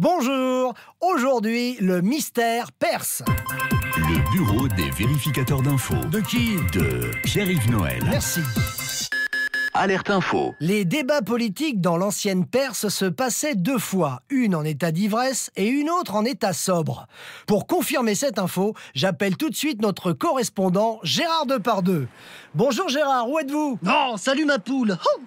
Bonjour, aujourd'hui le mystère perse. Le bureau des vérificateurs d'infos. De qui? De Pierre-Yves Noël. Merci. Alerte info. Les débats politiques dans l'ancienne Perse se passaient deux fois, une en état d'ivresse et une autre en état sobre. Pour confirmer cette info, j'appelle tout de suite notre correspondant Gérard Depardieu. Bonjour Gérard, où êtes-vous? Non, salut ma poule. Oh,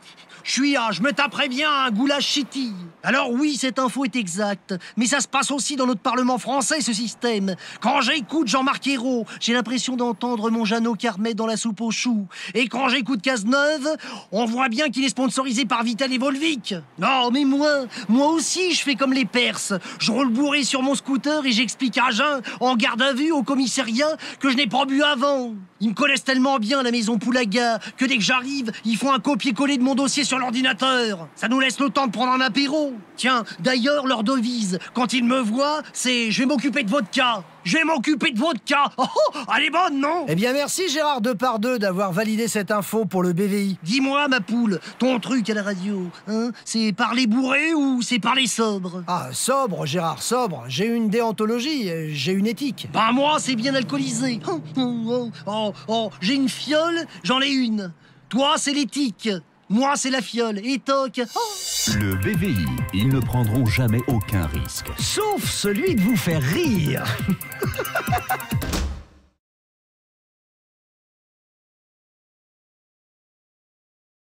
je suis à, je me taperais bien un goulash chiti. Alors oui, cette info est exacte, mais ça se passe aussi dans notre Parlement français, ce système. Quand j'écoute Jean-Marc Ayrault, j'ai l'impression d'entendre mon Jeannot Carmet dans la soupe aux choux. Et quand j'écoute Cazeneuve, on voit bien qu'il est sponsorisé par Vital et Volvic. Non, mais moi, moi aussi, je fais comme les Perses. Je roule bourré sur mon scooter et j'explique à Jean, en garde à vue au commissariat, que je n'ai pas bu avant. Ils me connaissent tellement bien la maison Poulaga que dès que j'arrive, ils font un copier-coller de mon dossier sur l'ordinateur. Ça nous laisse le temps de prendre un apéro. Tiens, d'ailleurs, leur devise, quand ils me voient, c'est je vais m'occuper de votre cas. Je vais m'occuper de votre cas. Oh, oh, elle est bonne, non? Eh bien merci Gérard Depardieu d'avoir validé cette info pour le BVI. Dis-moi, ma poule, ton truc à la radio, hein, c'est parler bourré ou c'est parler sobre Ah, sobre Gérard, sobre. J'ai une déontologie, euh, j'ai une éthique. Ben moi, c'est bien alcoolisé. Oh, oh, oh, oh, j'ai une fiole, j'en ai une. Toi, c'est l'éthique. Moi, c'est la fiole. Et toc. Oh. Le BVI, ils ne prendront jamais aucun risque. Sauf celui de vous faire rire.